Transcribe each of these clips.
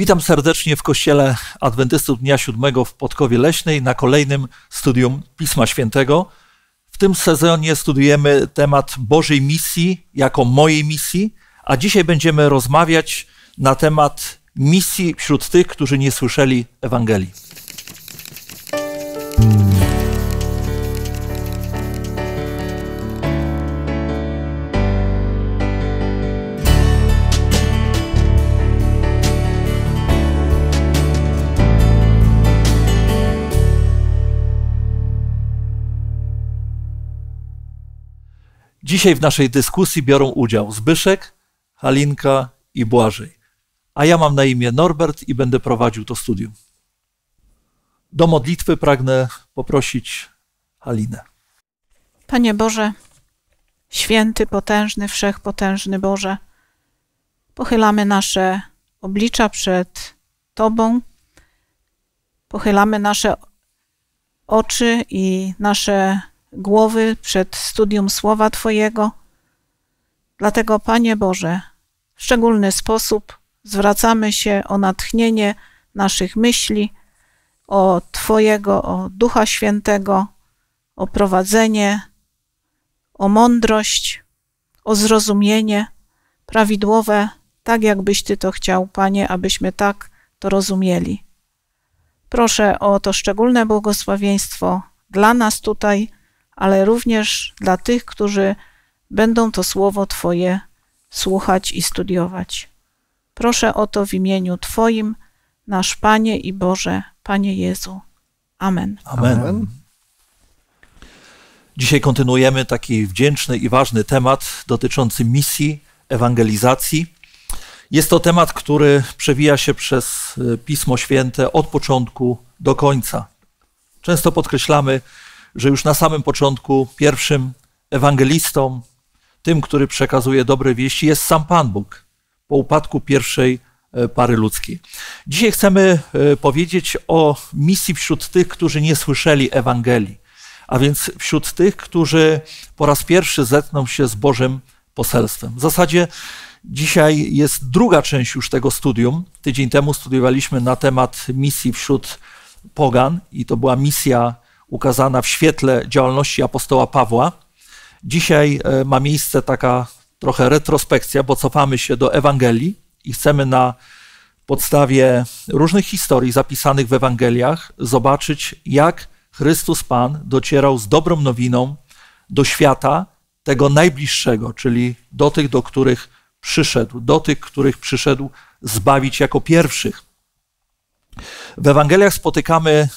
Witam serdecznie w Kościele Adwentystów Dnia Siódmego w Podkowie Leśnej na kolejnym studium Pisma Świętego. W tym sezonie studiujemy temat Bożej misji jako mojej misji, a dzisiaj będziemy rozmawiać na temat misji wśród tych, którzy nie słyszeli Ewangelii. Dzisiaj w naszej dyskusji biorą udział Zbyszek, Halinka i Błażej. A ja mam na imię Norbert i będę prowadził to studium. Do modlitwy pragnę poprosić Halinę. Panie Boże, święty, potężny, wszechpotężny Boże, pochylamy nasze oblicza przed Tobą, pochylamy nasze oczy i nasze głowy przed studium Słowa Twojego. Dlatego, Panie Boże, w szczególny sposób zwracamy się o natchnienie naszych myśli, o Twojego, o Ducha Świętego, o prowadzenie, o mądrość, o zrozumienie prawidłowe, tak jakbyś Ty to chciał, Panie, abyśmy tak to rozumieli. Proszę o to szczególne błogosławieństwo dla nas tutaj, ale również dla tych, którzy będą to słowo Twoje słuchać i studiować. Proszę o to w imieniu Twoim, nasz Panie i Boże, Panie Jezu. Amen. Amen. Amen. Dzisiaj kontynuujemy taki wdzięczny i ważny temat dotyczący misji, ewangelizacji. Jest to temat, który przewija się przez e, Pismo Święte od początku do końca. Często podkreślamy, że już na samym początku pierwszym ewangelistą, tym, który przekazuje dobre wieści, jest sam Pan Bóg po upadku pierwszej e, pary ludzkiej. Dzisiaj chcemy e, powiedzieć o misji wśród tych, którzy nie słyszeli Ewangelii, a więc wśród tych, którzy po raz pierwszy zetkną się z Bożym poselstwem. W zasadzie dzisiaj jest druga część już tego studium. Tydzień temu studiowaliśmy na temat misji wśród pogan i to była misja ukazana w świetle działalności apostoła Pawła. Dzisiaj e, ma miejsce taka trochę retrospekcja, bo cofamy się do Ewangelii i chcemy na podstawie różnych historii zapisanych w Ewangeliach zobaczyć, jak Chrystus Pan docierał z dobrą nowiną do świata tego najbliższego, czyli do tych, do których przyszedł, do tych, których przyszedł zbawić jako pierwszych. W Ewangeliach spotykamy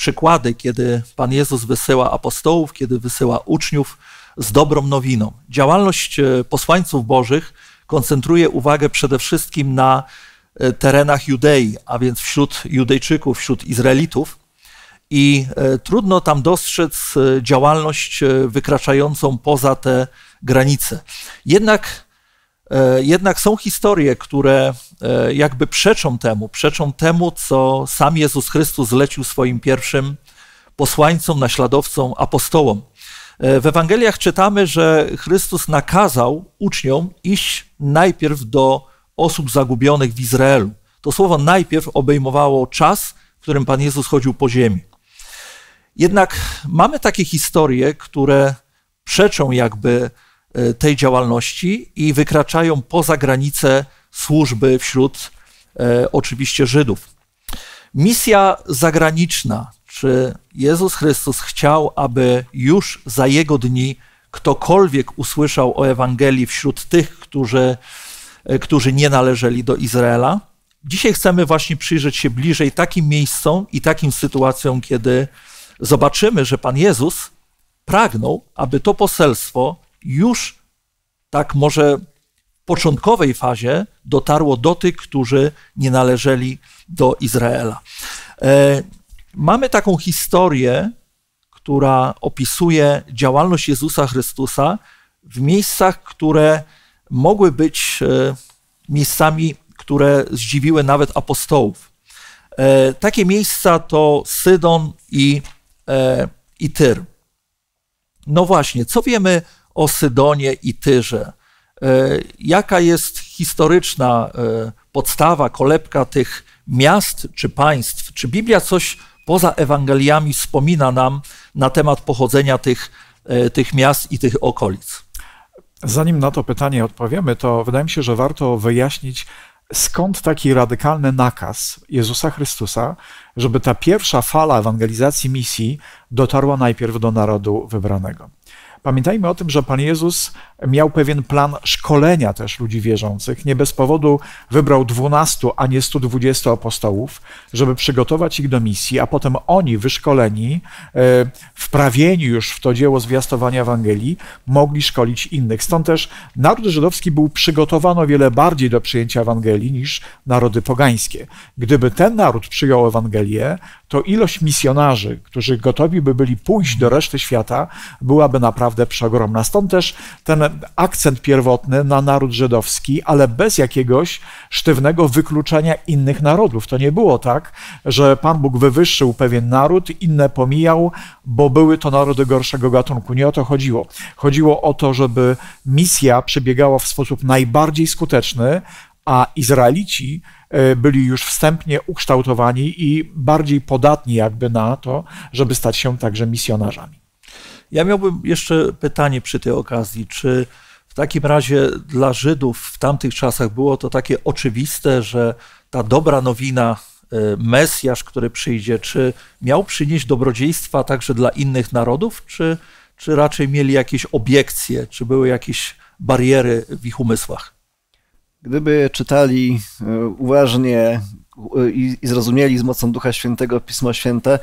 przykłady, kiedy Pan Jezus wysyła apostołów, kiedy wysyła uczniów z dobrą nowiną. Działalność e, posłańców Bożych koncentruje uwagę przede wszystkim na e, terenach Judei, a więc wśród Judejczyków, wśród Izraelitów. I e, trudno tam dostrzec działalność wykraczającą poza te granice. Jednak jednak są historie, które e, jakby przeczą temu, przeczą temu, co sam Jezus Chrystus zlecił swoim pierwszym posłańcom, naśladowcom, apostołom. E, w Ewangeliach czytamy, że Chrystus nakazał uczniom iść najpierw do osób zagubionych w Izraelu. To słowo najpierw obejmowało czas, w którym Pan Jezus chodził po ziemi. Jednak mamy takie historie, które przeczą jakby E, tej działalności i wykraczają poza granice służby wśród e, oczywiście Żydów. Misja zagraniczna, czy Jezus Chrystus chciał, aby już za jego dni ktokolwiek usłyszał o Ewangelii wśród tych, którzy, e, którzy nie należeli do Izraela? Dzisiaj chcemy właśnie przyjrzeć się bliżej takim miejscom i takim sytuacjom, kiedy zobaczymy, że Pan Jezus pragnął, aby to poselstwo już tak może w początkowej fazie dotarło do tych, którzy nie należeli do Izraela. E, mamy taką historię, która opisuje działalność Jezusa Chrystusa w miejscach, które mogły być e, miejscami, które zdziwiły nawet apostołów. E, takie miejsca to Sydon i, i Tyr. No właśnie, co wiemy o Sydonie i Tyrze. E, jaka jest historyczna e, podstawa, kolebka tych miast czy państw? Czy Biblia coś poza Ewangeliami wspomina nam na temat pochodzenia tych, e, tych miast i tych okolic? Zanim na to pytanie odpowiemy, to wydaje mi się, że warto wyjaśnić, skąd taki radykalny nakaz Jezusa Chrystusa, żeby ta pierwsza fala ewangelizacji misji dotarła najpierw do narodu wybranego. Pamiętajmy o tym, że Pan Jezus miał pewien plan szkolenia też ludzi wierzących. Nie bez powodu wybrał 12, a nie 120 apostołów, żeby przygotować ich do misji, a potem oni, wyszkoleni, e, wprawieni już w to dzieło zwiastowania Ewangelii, mogli szkolić innych. Stąd też naród żydowski był przygotowany o wiele bardziej do przyjęcia Ewangelii niż narody pogańskie. Gdyby ten naród przyjął Ewangelię, to ilość misjonarzy, którzy gotowi by byli pójść do reszty świata, byłaby naprawdę przeogromna. Stąd też ten akcent pierwotny na naród żydowski, ale bez jakiegoś sztywnego wykluczenia innych narodów. To nie było tak, że Pan Bóg wywyższył pewien naród, inne pomijał, bo były to narody gorszego gatunku. Nie o to chodziło. Chodziło o to, żeby misja przebiegała w sposób najbardziej skuteczny, a Izraelici e, byli już wstępnie ukształtowani i bardziej podatni jakby na to, żeby stać się także misjonarzami. Ja miałbym jeszcze pytanie przy tej okazji, czy w takim razie dla Żydów w tamtych czasach było to takie oczywiste, że ta dobra nowina, e, Mesjasz, który przyjdzie, czy miał przynieść dobrodziejstwa także dla innych narodów, czy, czy raczej mieli jakieś obiekcje, czy były jakieś bariery w ich umysłach? Gdyby czytali e, uważnie e, i zrozumieli z mocą Ducha Świętego Pismo Święte,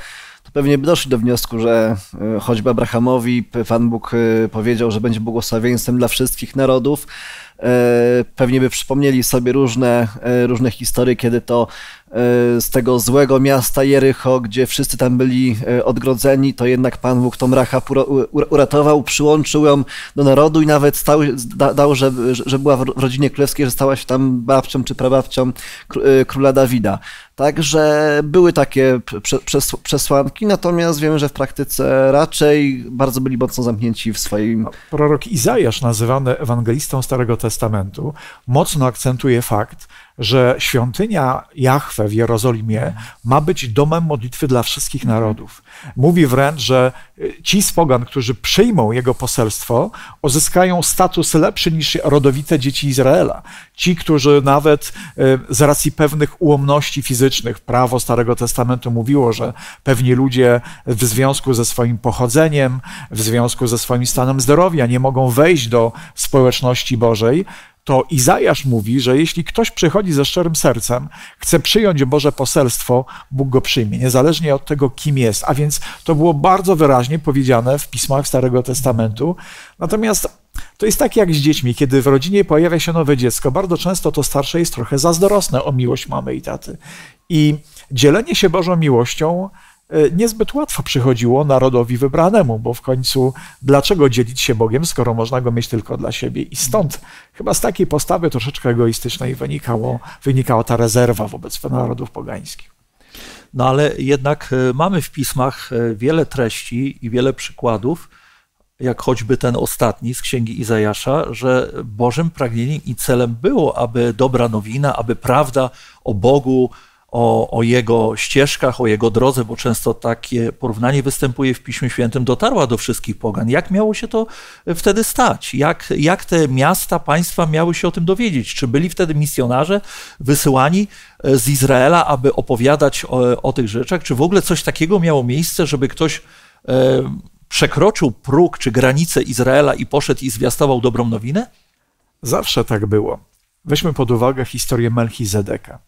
pewnie by doszli do wniosku, że e, choćby Abrahamowi Pan Bóg powiedział, że będzie błogosławieństwem dla wszystkich narodów, pewnie by przypomnieli sobie różne, różne historie, kiedy to E, z tego złego miasta Jericho, gdzie wszyscy tam byli e, odgrodzeni, to jednak Pan Bóg tą Rachab uratował, przyłączył ją do narodu i nawet stał, dał, że, że była w rodzinie królewskiej, że stała się tam babcią czy prababcią e, króla Dawida. Także były takie przesłanki, natomiast wiemy, że w praktyce raczej bardzo byli mocno zamknięci w swoim. Prorok Izajasz, nazywany ewangelistą Starego Testamentu, mocno akcentuje fakt, że świątynia Jahwe w Jerozolimie ma być domem modlitwy dla wszystkich mhm. narodów. Mówi wręcz, że y, ci z pogan, którzy przyjmą jego poselstwo, uzyskają status lepszy niż rodowite dzieci Izraela. Ci, którzy nawet y, z racji pewnych ułomności fizycznych, prawo Starego Testamentu mówiło, że pewni ludzie w związku ze swoim pochodzeniem, w związku ze swoim stanem zdrowia nie mogą wejść do społeczności Bożej, to Izajasz mówi, że jeśli ktoś przychodzi ze szczerym sercem, chce przyjąć Boże poselstwo, Bóg go przyjmie, niezależnie od tego, kim jest. A więc to było bardzo wyraźnie powiedziane w pismach Starego Testamentu. Natomiast to jest tak jak z dziećmi, kiedy w rodzinie pojawia się nowe dziecko, bardzo często to starsze jest trochę zazdrosne o miłość mamy i taty. I dzielenie się Bożą miłością niezbyt łatwo przychodziło narodowi wybranemu, bo w końcu dlaczego dzielić się Bogiem, skoro można go mieć tylko dla siebie? I stąd chyba z takiej postawy troszeczkę egoistycznej wynikało, wynikała ta rezerwa wobec narodów pogańskich. No ale jednak e, mamy w pismach e, wiele treści i wiele przykładów, jak choćby ten ostatni z księgi Izajasza, że Bożym pragnieniem i celem było, aby dobra nowina, aby prawda o Bogu, o, o jego ścieżkach, o jego drodze, bo często takie porównanie występuje w Piśmie Świętym, dotarła do wszystkich pogan. Jak miało się to wtedy stać? Jak, jak te miasta, państwa miały się o tym dowiedzieć? Czy byli wtedy misjonarze wysyłani e, z Izraela, aby opowiadać o, o tych rzeczach? Czy w ogóle coś takiego miało miejsce, żeby ktoś e, przekroczył próg czy granicę Izraela i poszedł i zwiastował dobrą nowinę? Zawsze tak było. Weźmy pod uwagę historię Melchizedeka.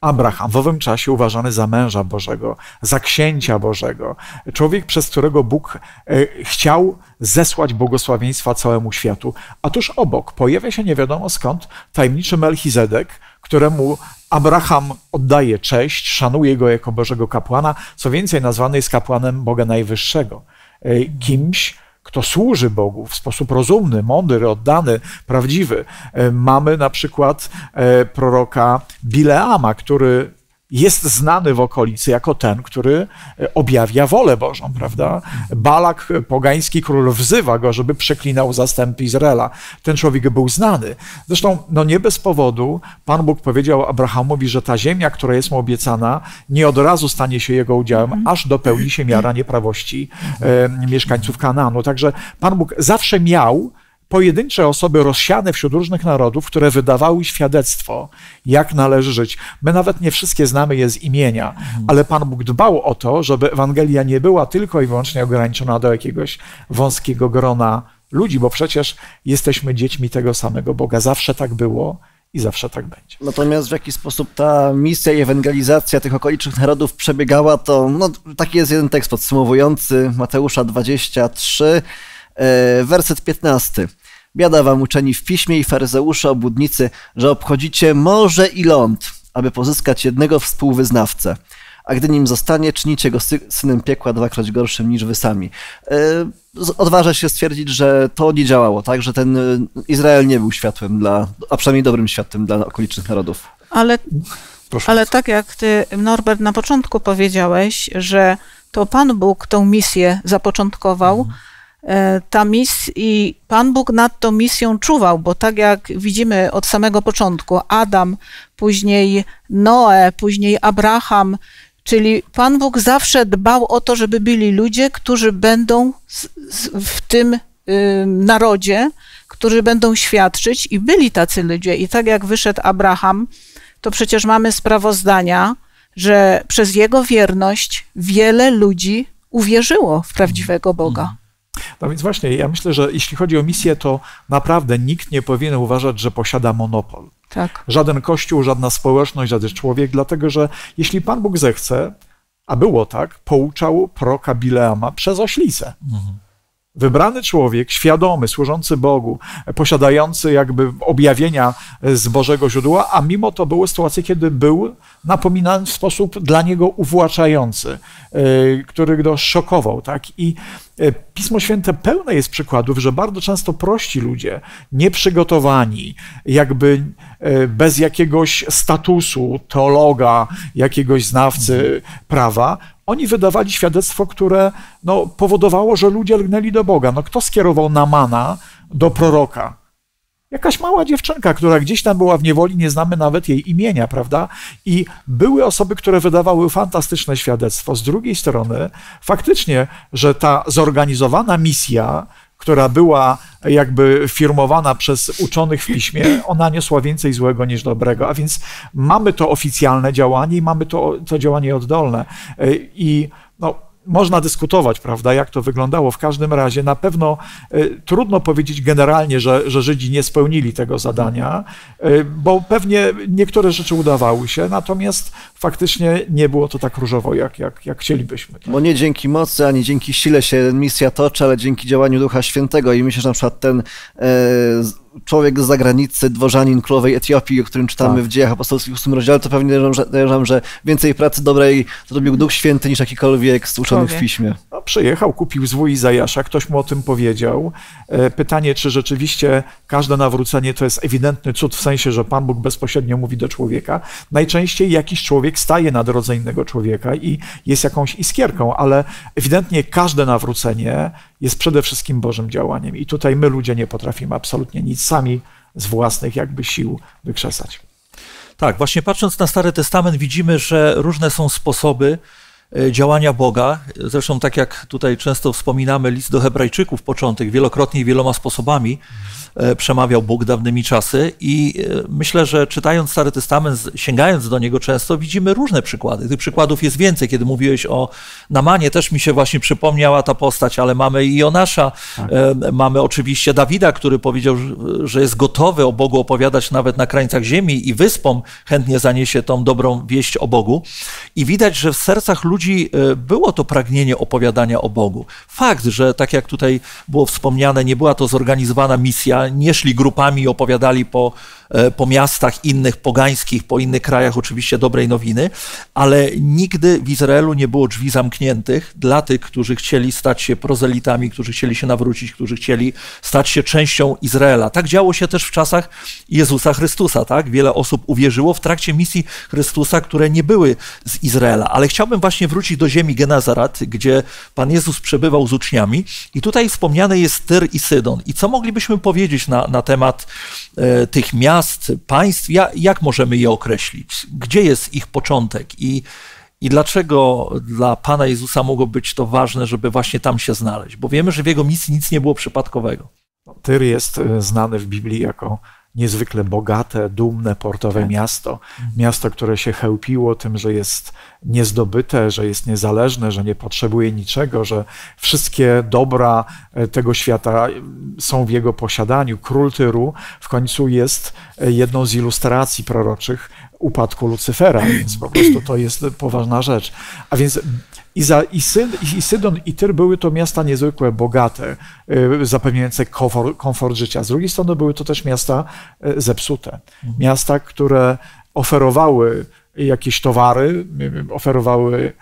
Abraham, w owym czasie uważany za męża Bożego, za księcia Bożego, człowiek, przez którego Bóg e, chciał zesłać błogosławieństwa całemu światu. A tuż obok pojawia się nie wiadomo skąd tajemniczy Melchizedek, któremu Abraham oddaje cześć, szanuje go jako Bożego kapłana, co więcej, nazwany jest kapłanem Boga Najwyższego. E, kimś, kto służy Bogu w sposób rozumny, mądry, oddany, prawdziwy. E, mamy na przykład e, proroka Bileama, który jest znany w okolicy jako ten, który e, objawia wolę Bożą, prawda? Balak, pogański król, wzywa go, żeby przeklinał zastępy Izraela. Ten człowiek był znany. Zresztą, no nie bez powodu, Pan Bóg powiedział Abrahamowi, że ta ziemia, która jest mu obiecana, nie od razu stanie się jego udziałem, aż dopełni się miara nieprawości e, mieszkańców Kanaanu. Także Pan Bóg zawsze miał pojedyncze osoby rozsiane wśród różnych narodów, które wydawały świadectwo, jak należy żyć. My nawet nie wszystkie znamy je z imienia, ale Pan Bóg dbał o to, żeby Ewangelia nie była tylko i wyłącznie ograniczona do jakiegoś wąskiego grona ludzi, bo przecież jesteśmy dziećmi tego samego Boga. Zawsze tak było i zawsze tak będzie. Natomiast w jaki sposób ta misja i ewangelizacja tych okolicznych narodów przebiegała, to no, taki jest jeden tekst podsumowujący Mateusza 23, e, werset 15. Biada wam uczeni w piśmie i faryzeusze obudnicy, że obchodzicie morze i ląd, aby pozyskać jednego współwyznawcę. A gdy nim zostanie, czynicie go sy synem piekła dwakroć gorszym niż wy sami. Yy, odważę się stwierdzić, że to nie działało, tak? Że ten Izrael nie był światłem dla, a przynajmniej dobrym światłem dla okolicznych narodów. Ale, ale tak jak ty, Norbert, na początku powiedziałeś, że to Pan Bóg tą misję zapoczątkował, mhm E, ta mis i Pan Bóg nad tą misją czuwał, bo tak jak widzimy od samego początku, Adam, później Noe, później Abraham, czyli Pan Bóg zawsze dbał o to, żeby byli ludzie, którzy będą w tym y, narodzie, którzy będą świadczyć i byli tacy ludzie. I tak jak wyszedł Abraham, to przecież mamy sprawozdania, że przez jego wierność wiele ludzi uwierzyło w prawdziwego Boga. No więc właśnie, ja myślę, że jeśli chodzi o misję, to naprawdę nikt nie powinien uważać, że posiada monopol. Tak. Żaden kościół, żadna społeczność, żaden człowiek, dlatego że jeśli Pan Bóg zechce, a było tak, pouczał proka Bileama przez oślicę. Mhm. Wybrany człowiek, świadomy, służący Bogu, posiadający jakby objawienia z Bożego źródła, a mimo to były sytuacje, kiedy był napominany w sposób dla niego uwłaczający, e, który go szokował. Tak? I e, Pismo Święte pełne jest przykładów, że bardzo często prości ludzie, nieprzygotowani, jakby e, bez jakiegoś statusu teologa, jakiegoś znawcy prawa, oni wydawali świadectwo, które no, powodowało, że ludzie lgnęli do Boga. No, kto skierował Namana do proroka? Jakaś mała dziewczynka, która gdzieś tam była w niewoli, nie znamy nawet jej imienia, prawda? I były osoby, które wydawały fantastyczne świadectwo. Z drugiej strony, faktycznie, że ta zorganizowana misja, która była jakby firmowana przez uczonych w piśmie, ona niosła więcej złego niż dobrego. A więc mamy to oficjalne działanie i mamy to, to działanie oddolne. I no, można dyskutować, prawda, jak to wyglądało. W każdym razie na pewno y, trudno powiedzieć generalnie, że, że Żydzi nie spełnili tego zadania, y, bo pewnie niektóre rzeczy udawały się, natomiast faktycznie nie było to tak różowo, jak, jak, jak chcielibyśmy. Bo nie dzięki mocy, ani dzięki sile się misja toczy, ale dzięki działaniu Ducha Świętego i myślę, że na przykład ten e, człowiek z zagranicy, dworzanin królowej Etiopii, o którym czytamy tak. w dziejach apostolskich w 8 rozdziale, to pewnie uważam, że więcej pracy dobrej zrobił Duch Święty niż jakikolwiek z uczonych w piśmie. No, przyjechał, kupił zwój Izajasza, ktoś mu o tym powiedział. E, pytanie, czy rzeczywiście każde nawrócenie to jest ewidentny cud, w sensie, że Pan Bóg bezpośrednio mówi do człowieka. Najczęściej jakiś człowiek staje na drodze innego człowieka i jest jakąś iskierką, ale ewidentnie każde nawrócenie jest przede wszystkim Bożym działaniem. I tutaj my ludzie nie potrafimy absolutnie nic sami z własnych jakby sił wykrzesać. Tak, właśnie patrząc na Stary Testament widzimy, że różne są sposoby e, działania Boga. Zresztą tak jak tutaj często wspominamy list do Hebrajczyków, początek, wielokrotnie i wieloma sposobami. E, przemawiał Bóg dawnymi czasy i e, myślę, że czytając Stary Testament, sięgając do niego często, widzimy różne przykłady. Tych przykładów jest więcej. Kiedy mówiłeś o Namanie, też mi się właśnie przypomniała ta postać, ale mamy i Jonasza, tak. E, mamy oczywiście Dawida, który powiedział, że jest gotowy o Bogu opowiadać nawet na krańcach ziemi i wyspom chętnie zaniesie tą dobrą wieść o Bogu. I widać, że w sercach ludzi było to pragnienie opowiadania o Bogu. Fakt, że tak jak tutaj było wspomniane, nie była to zorganizowana misja, nie szli grupami i opowiadali po E, po miastach innych, pogańskich, po innych krajach oczywiście dobrej nowiny, ale nigdy w Izraelu nie było drzwi zamkniętych dla tych, którzy chcieli stać się prozelitami, którzy chcieli się nawrócić, którzy chcieli stać się częścią Izraela. Tak działo się też w czasach Jezusa Chrystusa, tak? Wiele osób uwierzyło w trakcie misji Chrystusa, które nie były z Izraela. Ale chciałbym właśnie wrócić do ziemi Genazarat, gdzie Pan Jezus przebywał z uczniami i tutaj wspomniane jest Tyr i Sydon. I co moglibyśmy powiedzieć na, na temat e, tych miast, państw, jak, jak możemy je określić? Gdzie jest ich początek i, i dlaczego dla Pana Jezusa mogło być to ważne, żeby właśnie tam się znaleźć? Bo wiemy, że w jego misji nic nie było przypadkowego. Tyr jest e, znany w Biblii jako niezwykle bogate, dumne, portowe tak. miasto. Miasto, które się chełpiło tym, że jest niezdobyte, że jest niezależne, że nie potrzebuje niczego, że wszystkie dobra e, tego świata są w jego posiadaniu. Król Tyru w końcu jest e, jedną z ilustracji proroczych upadku Lucyfera, więc po prostu to jest poważna rzecz. A więc i, za, i, Tyr były to miasta niezwykle bogate, y, zapewniające komfort, komfort życia. Z drugiej strony były to też miasta y, zepsute. Miasta, które oferowały jakieś towary, y, oferowały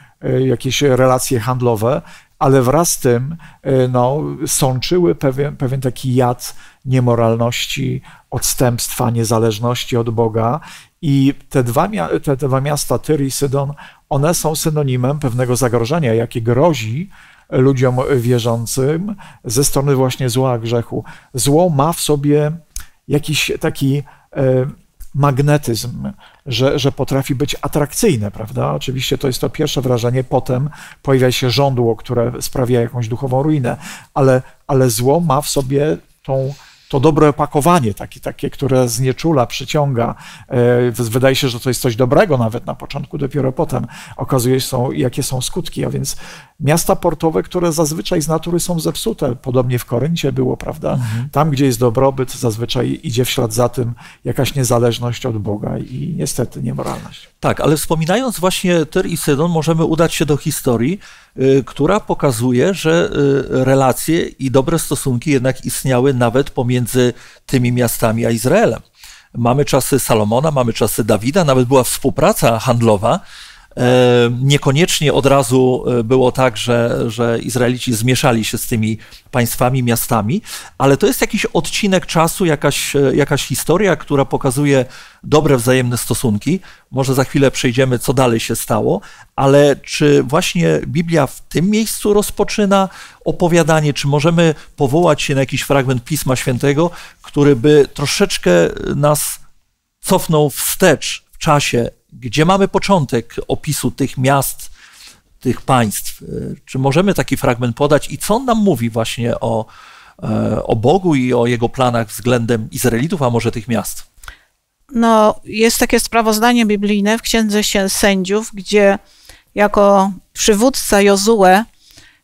jakieś relacje handlowe, ale wraz z tym no, sączyły pewien, pewien taki jad niemoralności, odstępstwa, niezależności od Boga. I te dwa, te dwa miasta, Tyr i Sydon, one są synonimem pewnego zagrożenia, jakie grozi ludziom wierzącym ze strony właśnie zła grzechu. Zło ma w sobie jakiś taki e, magnetyzm, że, że potrafi być atrakcyjne, prawda? Oczywiście to jest to pierwsze wrażenie, potem pojawia się żądło, które sprawia jakąś duchową ruinę, ale, ale zło ma w sobie tą to dobre opakowanie, takie, takie, które znieczula, przyciąga. E, wydaje się, że to jest coś dobrego nawet na początku, dopiero potem okazuje się, jakie są skutki. A więc miasta portowe, które zazwyczaj z natury są zepsute, podobnie w Koryncie było, prawda? Mhm. Tam, gdzie jest dobrobyt, zazwyczaj idzie w ślad za tym jakaś niezależność od Boga i niestety niemoralność. Tak, ale wspominając właśnie Tyr i Sydon, możemy udać się do historii, która pokazuje, że y, relacje i dobre stosunki jednak istniały nawet pomiędzy tymi miastami a Izraelem. Mamy czasy Salomona, mamy czasy Dawida, nawet była współpraca handlowa niekoniecznie od razu e, było tak, że, że Izraelici zmieszali się z tymi państwami, miastami, ale to jest jakiś odcinek czasu, jakaś, e, jakaś historia, która pokazuje dobre wzajemne stosunki. Może za chwilę przejdziemy, co dalej się stało, ale czy właśnie Biblia w tym miejscu rozpoczyna opowiadanie, czy możemy powołać się na jakiś fragment Pisma Świętego, który by troszeczkę nas cofnął wstecz w czasie gdzie mamy początek opisu tych miast, tych państw? E, czy możemy taki fragment podać i co on nam mówi właśnie o, e, o Bogu i o jego planach względem Izraelitów, a może tych miast? No, jest takie sprawozdanie biblijne w Księdze Sędziów, gdzie jako przywódca Jozue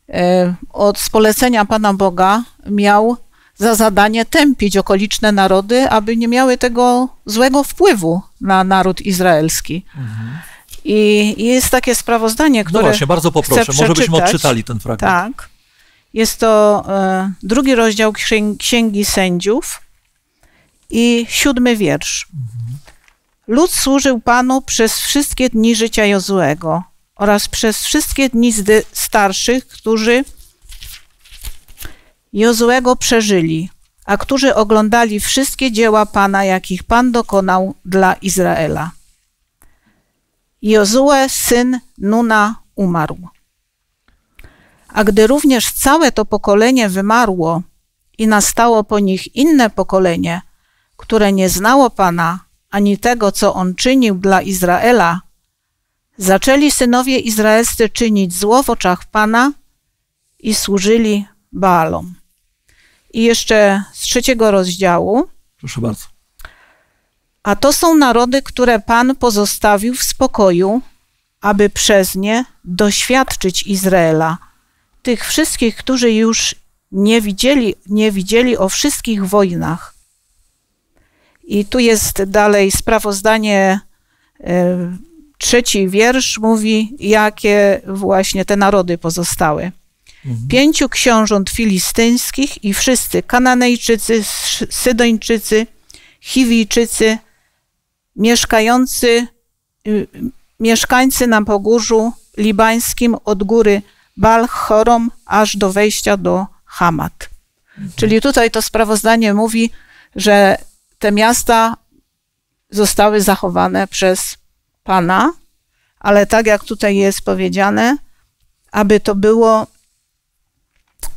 e, od spolecenia Pana Boga miał za zadanie tępić okoliczne narody, aby nie miały tego złego wpływu na naród izraelski. Mhm. I jest takie sprawozdanie, no które. No właśnie, bardzo poproszę, może byśmy odczytali ten fragment. Tak. Jest to e, drugi rozdział Księgi Sędziów i siódmy wiersz. Mhm. Lud służył Panu przez wszystkie dni życia Jozuego oraz przez wszystkie dni starszych, którzy Jozuego przeżyli, a którzy oglądali wszystkie dzieła Pana, jakich Pan dokonał dla Izraela. Jozue, syn Nuna, umarł. A gdy również całe to pokolenie wymarło i nastało po nich inne pokolenie, które nie znało Pana ani tego, co On czynił dla Izraela, zaczęli synowie izraelscy czynić zło w oczach Pana i służyli Baalom. I jeszcze z trzeciego rozdziału. Proszę bardzo. A to są narody, które Pan pozostawił w spokoju, aby przez nie doświadczyć Izraela, tych wszystkich, którzy już nie widzieli, nie widzieli o wszystkich wojnach. I tu jest dalej sprawozdanie, trzeci wiersz mówi, jakie właśnie te narody pozostały. Mhm. Pięciu książąt filistyńskich i wszyscy Kananejczycy, Sydończycy, Chiwijczycy, mieszkający, y, mieszkańcy na pogórzu libańskim od góry Bal-Chorom aż do wejścia do Hamat. Mhm. Czyli tutaj to sprawozdanie mówi, że te miasta zostały zachowane przez Pana, ale tak jak tutaj jest powiedziane, aby to było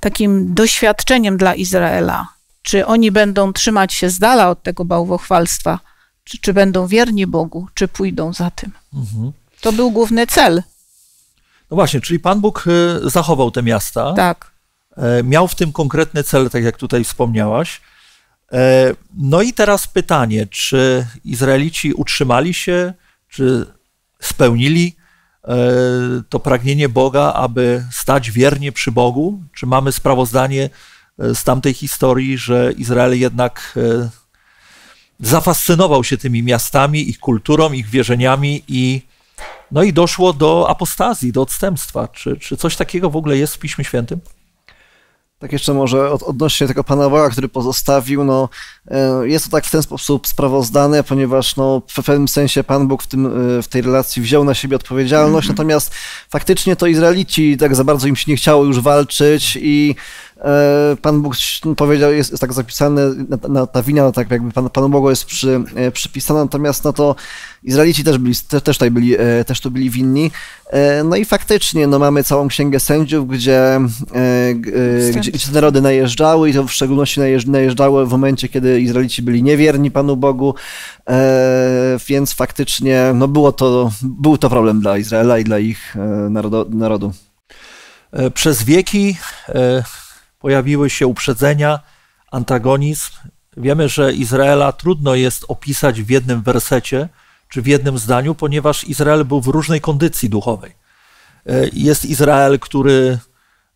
takim doświadczeniem dla Izraela. Czy oni będą trzymać się z dala od tego bałwochwalstwa, czy, czy będą wierni Bogu, czy pójdą za tym. Mhm. To był główny cel. No właśnie, czyli Pan Bóg y, zachował te miasta. Tak. E, miał w tym konkretny cel, tak jak tutaj wspomniałaś. E, no i teraz pytanie, czy Izraelici utrzymali się, czy spełnili to pragnienie Boga, aby stać wiernie przy Bogu? Czy mamy sprawozdanie e, z tamtej historii, że Izrael jednak zafascynował się tymi miastami, ich kulturą, ich wierzeniami i no i doszło do apostazji, do odstępstwa. Czy, czy coś takiego w ogóle jest w Piśmie Świętym? Tak jeszcze może od, odnośnie tego Pana Boga, który pozostawił, no e, jest to tak w ten sposób sprawozdane, ponieważ no, w pewnym sensie Pan Bóg w, tym, e, w tej relacji wziął na siebie odpowiedzialność, -hmm. natomiast faktycznie to Izraelici tak za bardzo im się nie chciało już walczyć i Pan Bóg powiedział, jest, jest tak zapisane, na, ta wina tak jakby Pan, Panu Bogu jest przy, e, przypisana, natomiast no to Izraelici też, byli, te, też, tutaj byli, e, też tu byli winni. No i faktycznie no mamy całą księgę sędziów, gdzie, gdzie, gdzie te narody najeżdżały i to w szczególności najeżdżały w momencie, kiedy Izraelici byli niewierni Panu Bogu, więc faktycznie no było to, był to problem dla Izraela i dla ich narodu. Przez wieki pojawiły się uprzedzenia, antagonizm. Wiemy, że Izraela trudno jest opisać w jednym wersecie czy w jednym zdaniu, ponieważ Izrael był w różnej kondycji duchowej. E, jest Izrael, który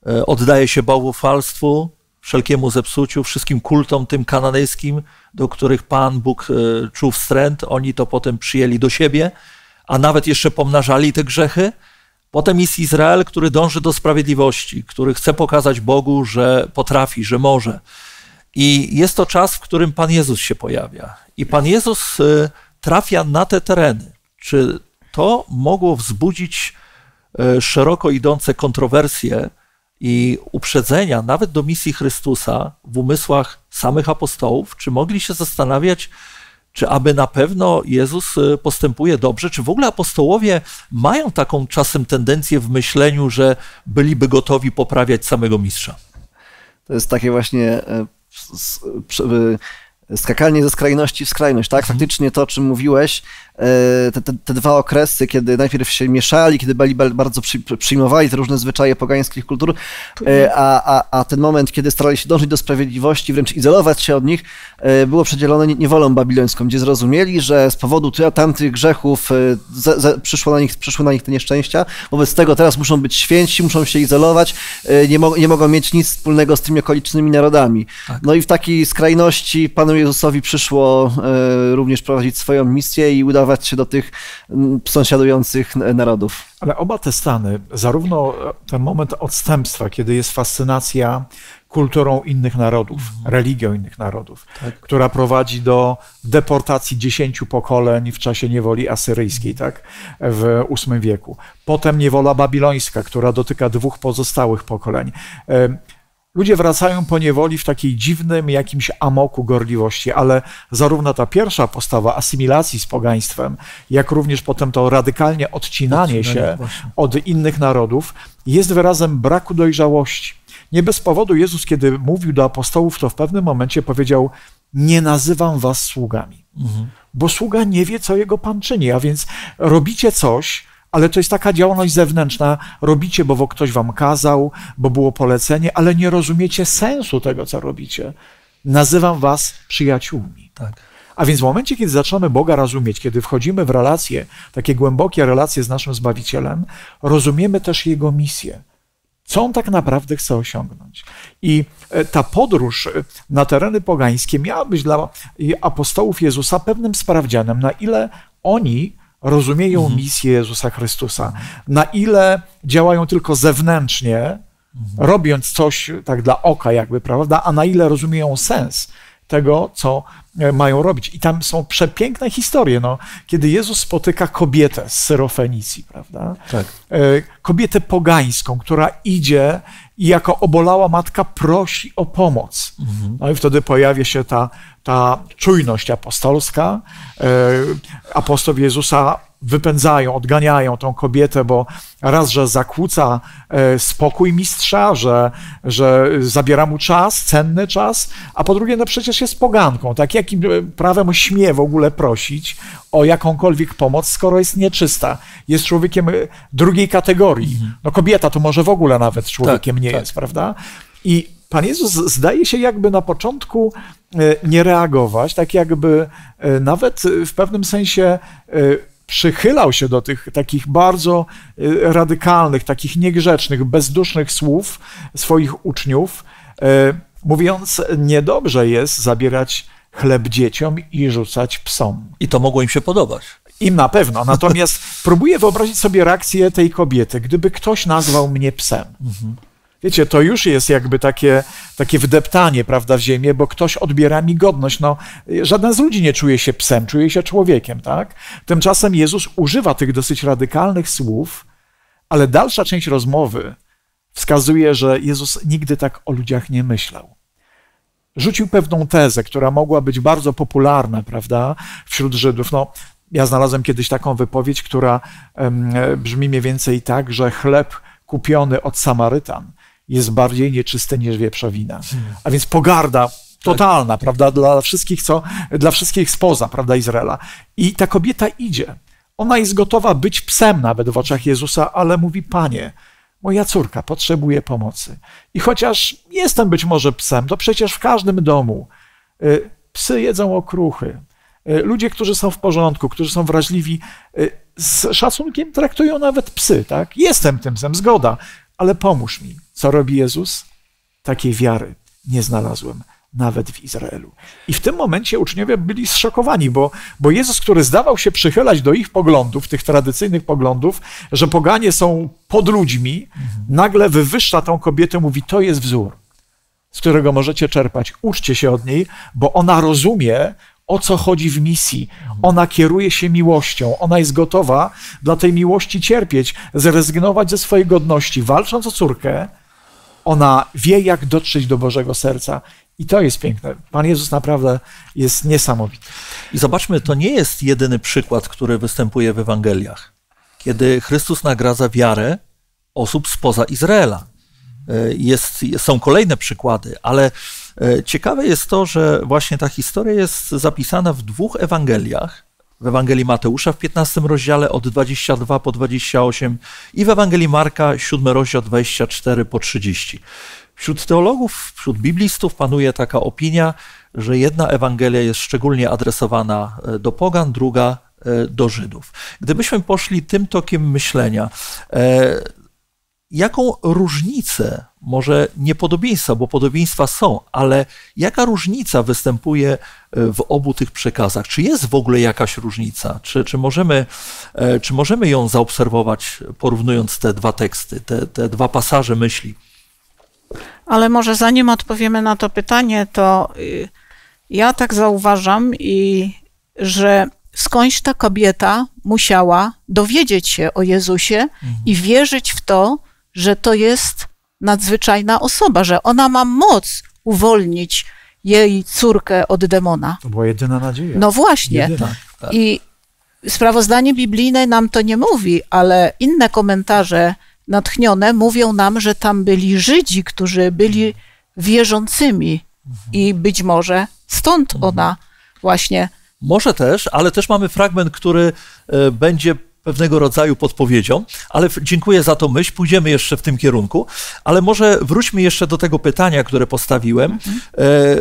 e, oddaje się bałwochwalstwu, wszelkiemu zepsuciu, wszystkim kultom tym kananejskim, do których Pan Bóg e, czuł wstręt. Oni to potem przyjęli do siebie, a nawet jeszcze pomnażali te grzechy. Potem jest Izrael, który dąży do sprawiedliwości, który chce pokazać Bogu, że potrafi, że może. I jest to czas, w którym Pan Jezus się pojawia. I Pan Jezus y, trafia na te tereny. Czy to mogło wzbudzić y, szeroko idące kontrowersje i uprzedzenia, nawet do misji Chrystusa w umysłach samych apostołów? Czy mogli się zastanawiać, czy aby na pewno Jezus y, postępuje dobrze? Czy w ogóle apostołowie mają taką czasem tendencję w myśleniu, że byliby gotowi poprawiać samego mistrza? To jest takie właśnie e, skakanie ze skrajności w skrajność, tak? Mhm. Faktycznie to, o czym mówiłeś, te, te, te, dwa okresy, kiedy najpierw się mieszali, kiedy byli bardzo przy, przyjmowali te różne zwyczaje pogańskich kultur, e, a, a, a ten moment, kiedy starali się dążyć do sprawiedliwości, wręcz izolować się od nich, e, było przedzielone niewolą babilońską, gdzie zrozumieli, że z powodu tamtych grzechów za, za, przyszło, na nich, przyszły na nich te nieszczęścia, wobec tego teraz muszą być święci, muszą się izolować, nie, mo nie mogą mieć nic wspólnego z tymi okolicznymi narodami. Tak. No i w takiej skrajności Panu Jezusowi przyszło również prowadzić swoją misję i udawać się do tych mm, sąsiadujących narodów. Ale oba te stany, zarówno ten moment odstępstwa, kiedy jest fascynacja kulturą innych narodów, mhm. religią innych narodów, tak. która prowadzi do deportacji dziesięciu pokoleń w czasie niewoli asyryjskiej, tak, w VIII wieku. Potem niewola babilońska, która dotyka dwóch pozostałych pokoleń. Ludzie wracają po niewoli w takiej dziwnym jakimś amoku gorliwości, ale zarówno ta pierwsza postawa asymilacji z pogaństwem, jak również potem to radykalnie odcinanie się od innych narodów jest wyrazem braku dojrzałości. Nie bez powodu Jezus, kiedy mówił do apostołów, to w pewnym momencie powiedział: Nie nazywam was sługami, mhm. bo sługa nie wie, co jego pan czyni, a więc robicie coś, ale to jest taka działalność zewnętrzna. Robicie, bo ktoś wam kazał, bo było polecenie, ale nie rozumiecie sensu tego, co robicie. Nazywam was przyjaciółmi. Tak. A więc w momencie, kiedy zaczynamy Boga rozumieć, kiedy wchodzimy w relacje, takie głębokie relacje z naszym Zbawicielem, rozumiemy też Jego misję. Co On tak naprawdę chce osiągnąć. I e, ta podróż e, na tereny pogańskie miała być dla apostołów Jezusa pewnym sprawdzianem, na ile oni rozumieją mhm. misję Jezusa Chrystusa, na ile działają tylko zewnętrznie, mhm. robiąc coś tak dla oka, jakby, prawda, a na ile rozumieją sens tego, co mają robić. I tam są przepiękne historie, no, kiedy Jezus spotyka kobietę z Syrofenicji, prawda? Tak. E, kobietę pogańską, która idzie i jako obolała matka prosi o pomoc. Mhm. No i wtedy pojawia się ta, ta czujność apostolska. E, apostoł Jezusa wypędzają, odganiają tą kobietę, bo raz, że zakłóca e, spokój mistrza, że, że zabiera mu czas, cenny czas, a po drugie, no przecież jest poganką, tak? Jakim prawem śmie w ogóle prosić o jakąkolwiek pomoc, skoro jest nieczysta, jest człowiekiem e, drugiej kategorii. Mhm. No kobieta to może w ogóle nawet człowiekiem tak, nie tak. jest, prawda? I Pan Jezus zdaje się jakby na początku e, nie reagować, tak jakby nawet w pewnym sensie przychylał się do tych takich bardzo y, radykalnych, takich niegrzecznych, bezdusznych słów swoich uczniów, y, mówiąc, niedobrze jest zabierać chleb dzieciom i rzucać psom. I to mogło im się podobać. Im na pewno. Natomiast próbuję wyobrazić sobie reakcję tej kobiety, gdyby ktoś nazwał mnie psem. Mhm. Wiecie, to już jest jakby takie, takie wdeptanie, prawda, w ziemię, bo ktoś odbiera mi godność. No, żaden z ludzi nie czuje się psem, czuje się człowiekiem, tak? Tymczasem Jezus używa tych dosyć radykalnych słów, ale dalsza część rozmowy wskazuje, że Jezus nigdy tak o ludziach nie myślał. Rzucił pewną tezę, która mogła być bardzo popularna, prawda, wśród Żydów. No, ja znalazłem kiedyś taką wypowiedź, która um, brzmi mniej więcej tak, że chleb kupiony od Samarytan jest bardziej nieczysty niż wieprzowina. A więc pogarda totalna, tak. prawda, dla wszystkich, co, dla wszystkich spoza, prawda, Izraela. I ta kobieta idzie. Ona jest gotowa być psem nawet w oczach Jezusa, ale mówi, panie, moja córka potrzebuje pomocy. I chociaż jestem być może psem, to przecież w każdym domu y, psy jedzą okruchy. Y, ludzie, którzy są w porządku, którzy są wrażliwi, y, z szacunkiem traktują nawet psy, tak? Jestem tym psem, zgoda, ale pomóż mi. Co robi Jezus? Takiej wiary nie znalazłem nawet w Izraelu. I w tym momencie uczniowie byli zszokowani, bo, bo Jezus, który zdawał się przychylać do ich poglądów, tych tradycyjnych poglądów, że poganie są pod ludźmi, mhm. nagle wywyższa tą kobietę, mówi: To jest wzór, z którego możecie czerpać. Uczcie się od niej, bo ona rozumie, o co chodzi w misji. Ona kieruje się miłością, ona jest gotowa dla tej miłości cierpieć, zrezygnować ze swojej godności, walcząc o córkę. Ona wie, jak dotrzeć do Bożego serca. I to jest piękne. Pan Jezus naprawdę jest niesamowity. I zobaczmy, to nie jest jedyny przykład, który występuje w Ewangeliach, kiedy Chrystus nagradza wiarę osób spoza Izraela. E, jest, są kolejne przykłady, ale e, ciekawe jest to, że właśnie ta historia jest zapisana w dwóch Ewangeliach. W Ewangelii Mateusza w 15 rozdziale od 22 po 28 i w Ewangelii Marka 7 rozdział 24 po 30. Wśród teologów, wśród biblistów panuje taka opinia, że jedna Ewangelia jest szczególnie adresowana e, do pogan, druga do Żydów. Gdybyśmy poszli tym tokiem myślenia, jaką różnicę, może nie podobieństwa, bo podobieństwa są, ale jaka różnica występuje e, w obu tych przekazach? Czy jest w ogóle jakaś różnica? Czy, czy, możemy, e, czy możemy ją zaobserwować, porównując te dwa teksty, te, te dwa pasaże myśli? Ale może zanim odpowiemy na to pytanie, to y, ja tak zauważam, i że skądś ta kobieta musiała dowiedzieć się o Jezusie mhm. i wierzyć w to, że to jest nadzwyczajna osoba, że ona ma moc uwolnić jej córkę od demona. To była jedyna nadzieja. No właśnie. Jedyna. Tak. I sprawozdanie biblijne nam to nie mówi, ale inne komentarze natchnione mówią nam, że tam byli Żydzi, którzy byli wierzącymi i być może stąd ona właśnie. Może też, ale też mamy fragment, który e, będzie pewnego rodzaju podpowiedzią, ale dziękuję za to myśl, pójdziemy jeszcze w tym kierunku, ale może wróćmy jeszcze do tego pytania, które postawiłem, mhm.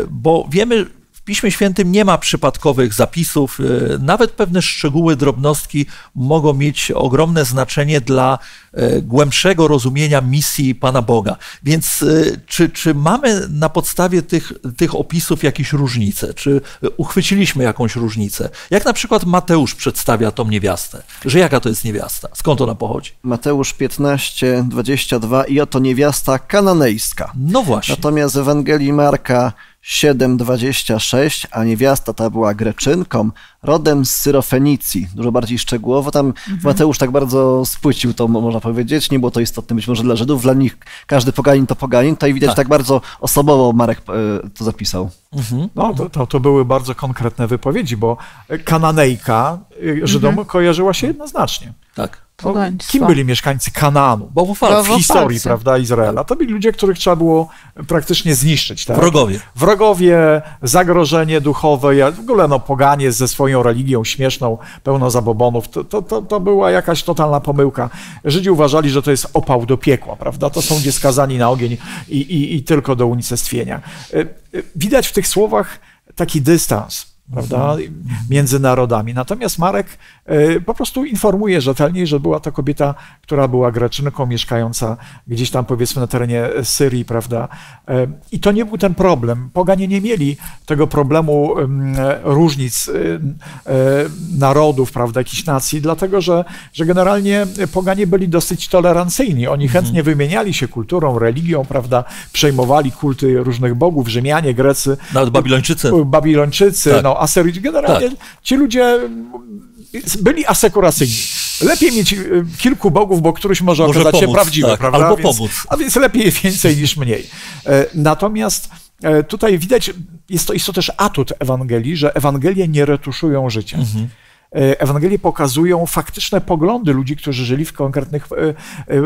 bo wiemy, Piśmie Świętym nie ma przypadkowych zapisów, y, nawet pewne szczegóły, drobnostki mogą mieć ogromne znaczenie dla y, głębszego rozumienia misji Pana Boga. Więc y, czy, czy mamy na podstawie tych, tych opisów jakieś różnice? Czy uchwyciliśmy jakąś różnicę? Jak na przykład Mateusz przedstawia tą niewiastę? Że jaka to jest niewiasta? Skąd ona pochodzi? Mateusz 15, 22 i oto niewiasta kananejska. No właśnie. Natomiast w Ewangelii Marka 7,26, a niewiasta ta była Greczynką, rodem z Syrofenicji. Dużo bardziej szczegółowo. Tam Mhm. Mateusz tak bardzo spłycił to, mo- można powiedzieć. Nie było to istotne być może dla Żydów. Dla nich każdy poganin to poganin. Tutaj widać Tak. tak, bardzo osobowo Marek e, to zapisał. Mhm. No, to, to, to były bardzo konkretne wypowiedzi, bo Kananejka y, Żydom kojarzyła się jednoznacznie. Tak. No, kim byli mieszkańcy Kanaanu? Bałwochwalcy. W historii, prawda, Izraela. To byli ludzie, których trzeba było praktycznie zniszczyć. Tak? Wrogowie. Wrogowie, zagrożenie duchowe, ja- w ogóle no, poganie ze swoją religią śmieszną, pełno zabobonów, to, to, to, to była jakaś totalna pomyłka. Żydzi uważali, że to jest opał do piekła, prawda? To są ludzie skazani na ogień i, i, i tylko do unicestwienia. Y, y, Widać w tych słowach taki dystans. Prawda, między narodami. Natomiast Marek y, po prostu informuje rzetelnie, że była to kobieta, która była Greczynką, mieszkająca gdzieś tam powiedzmy na terenie Syrii, prawda. Y, I to nie był ten problem. Poganie nie mieli tego problemu różnic narodów, prawda, jakichś nacji, dlatego że, że generalnie poganie byli dosyć tolerancyjni. Oni chętnie wymieniali się kulturą, religią, prawda, przejmowali kulty różnych bogów, Rzymianie, Grecy, Nawet Babilończycy. Babilończycy, Tak. no Asyryjczycy, generalnie ci ludzie byli asekuracyjni. Lepiej mieć y, kilku bogów, bo któryś może, Może okazać się pomóc, prawdziwy, tak, prawda? albo więc, pomóc. A więc lepiej więcej niż mniej. E, Natomiast e, tutaj widać, jest to, jest to też atut Ewangelii, że Ewangelie nie retuszują życia. Mhm. E, Ewangelie pokazują faktyczne poglądy ludzi, którzy żyli w konkretnych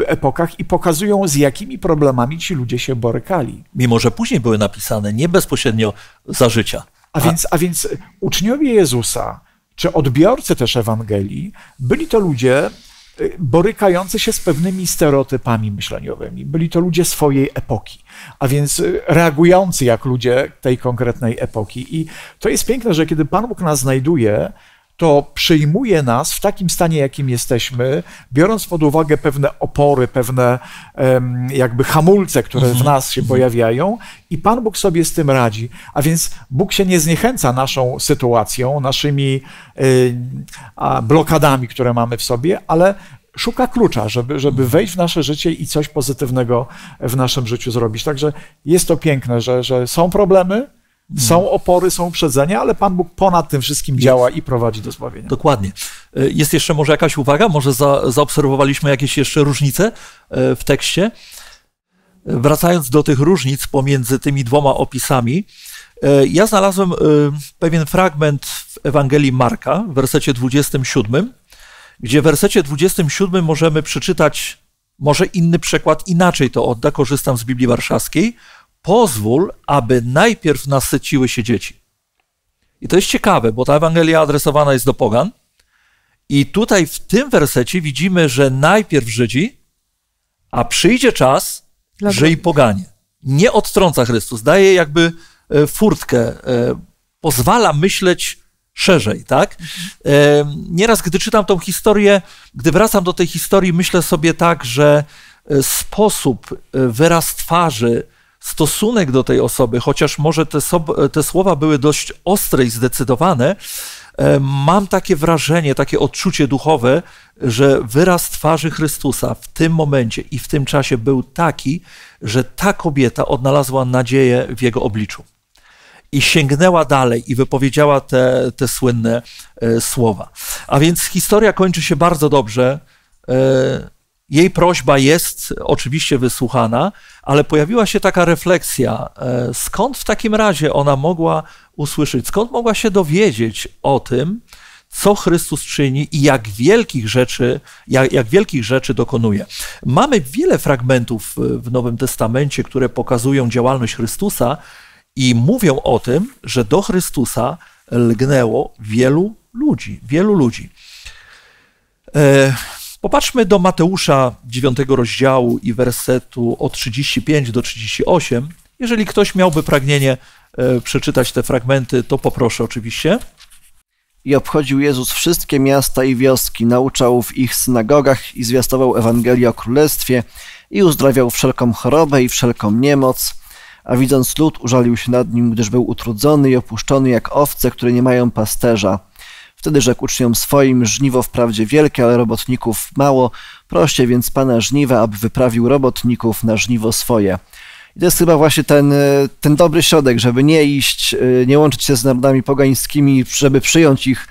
epokach i pokazują, z jakimi problemami ci ludzie się borykali. Mimo, że później były napisane nie bezpośrednio za życia. A więc, a więc uczniowie Jezusa, czy odbiorcy też Ewangelii, byli to ludzie y, borykający się z pewnymi stereotypami myśleniowymi. Byli to ludzie swojej epoki, a więc y, reagujący jak ludzie tej konkretnej epoki. I to jest piękne, że kiedy Pan Bóg nas znajduje, to przyjmuje nas w takim stanie, jakim jesteśmy, biorąc pod uwagę pewne opory, pewne jakby hamulce, które w nas się pojawiają, i Pan Bóg sobie z tym radzi. A więc Bóg się nie zniechęca naszą sytuacją, naszymi blokadami, które mamy w sobie, ale szuka klucza, żeby, żeby wejść w nasze życie i coś pozytywnego w naszym życiu zrobić. Także jest to piękne, że, że są problemy, są opory, są uprzedzenia, ale Pan Bóg ponad tym wszystkim działa i prowadzi do zbawienia. Dokładnie. Y, Jest jeszcze może jakaś uwaga? Może za, zaobserwowaliśmy jakieś jeszcze różnice y, w tekście? Y, Wracając do tych różnic pomiędzy tymi dwoma opisami, ja znalazłem pewien fragment w Ewangelii Marka w wersecie 27, gdzie w wersecie 27 możemy przeczytać, może inny przekład inaczej to odda, korzystam z Biblii Warszawskiej, pozwól, aby najpierw nasyciły się dzieci. I to jest ciekawe, bo ta Ewangelia adresowana jest do pogan. I tutaj w tym wersecie widzimy, że najpierw Żydzi, a przyjdzie czas, Dla że i poganie. Nie odtrąca Chrystus, daje jakby e, furtkę, e, pozwala myśleć szerzej, tak? E, Nieraz, gdy czytam tą historię, gdy wracam do tej historii, myślę sobie tak, że sposób, wyraz twarzy, stosunek do tej osoby, chociaż może te, te słowa były dość ostre i zdecydowane, e, mam takie wrażenie, takie odczucie duchowe, że wyraz twarzy Chrystusa w tym momencie i w tym czasie był taki, że ta kobieta odnalazła nadzieję w jego obliczu i sięgnęła dalej i wypowiedziała te, te słynne e, słowa. A więc historia kończy się bardzo dobrze. Jej prośba jest oczywiście wysłuchana, ale pojawiła się taka refleksja, e, skąd w takim razie ona mogła usłyszeć, skąd mogła się dowiedzieć o tym, co Chrystus czyni i jak wielkich rzeczy, jak, jak wielkich rzeczy dokonuje. Mamy wiele fragmentów w Nowym Testamencie, które pokazują działalność Chrystusa i mówią o tym, że do Chrystusa lgnęło wielu ludzi, wielu ludzi. E, Popatrzmy do Mateusza 9 rozdziału i wersetu od 35 do 38. Jeżeli ktoś miałby pragnienie e, przeczytać te fragmenty, to poproszę oczywiście. I obchodził Jezus wszystkie miasta i wioski, nauczał w ich synagogach i zwiastował Ewangelię o Królestwie i uzdrawiał wszelką chorobę i wszelką niemoc. A widząc lud, użalił się nad nim, gdyż był utrudzony i opuszczony jak owce, które nie mają pasterza. Wtedy rzekł uczniom swoim, żniwo wprawdzie wielkie, ale robotników mało, proście więc Pana żniwa, aby wyprawił robotników na żniwo swoje. I to jest chyba właśnie ten, ten dobry środek, żeby nie iść, nie łączyć się z narodami pogańskimi, żeby przyjąć ich,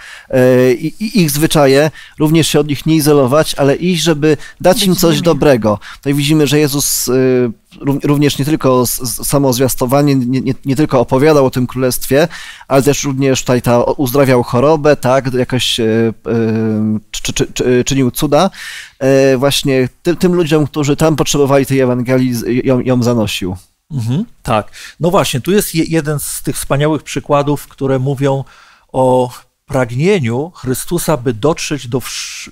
i, ich zwyczaje, również się od nich nie izolować, ale iść, żeby dać im coś dobrego. Tutaj widzimy, że Jezus również nie tylko samo zwiastowanie, nie, nie, nie, tylko opowiadał o tym królestwie, ale też również tutaj ta uzdrawiał chorobę, tak, jakoś e, e, czy, czy, czy, czynił cuda. E, właśnie tym, tym, ludziom, którzy tam potrzebowali tej Ewangelii, ją, ją zanosił. Mhm, tak. No właśnie, tu jest jeden z tych wspaniałych przykładów, które mówią o pragnieniu Chrystusa, by dotrzeć do,